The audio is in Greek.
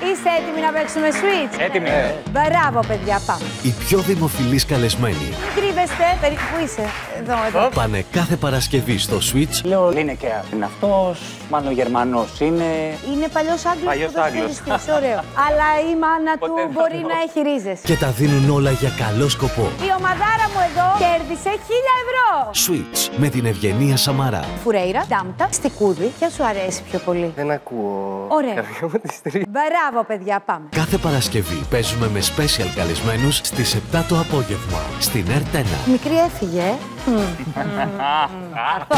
Είστε έτοιμοι να παίξουμε Switch; Έτοιμοι. Μπράβο, παιδιά, πάμε. Οι πιο δημοφιλείς καλεσμένοι Μην κρύβεστε. Περί... Πού είσαι, εδώ, εδώ. πάνε κάθε Παρασκευή στο Switch Λέω Λίνεκεα είναι αυτός, μάλλον Γερμανός είναι. Είναι παλιός Άγγλος Παλιός ποδοσφαιριστής, ωραίο. Αλλά η μάνα του Ποτέ δεν μπορεί θα να έχει ρίζες. και τα δίνουν όλα για καλό σκοπό. Η ομαδάρα μου εδώ κέρδισε 1000 ευρώ. Switch με την Ευγενία Σαμαρά. Φουρέιρα, ντάμπτα, στικούδι. Ποια σου αρέσει πιο πολύ. Δεν ακούω. Ωραία. Κάποια από τις τρεις. Μπράβο, παιδιά, πάμε. Κάθε Παρασκευή παίζουμε με special καλεσμένους στις 7 το απόγευμα στην ΕΡΤ1. Μικρή έφυγε. ε. Μμμ. Αυτό.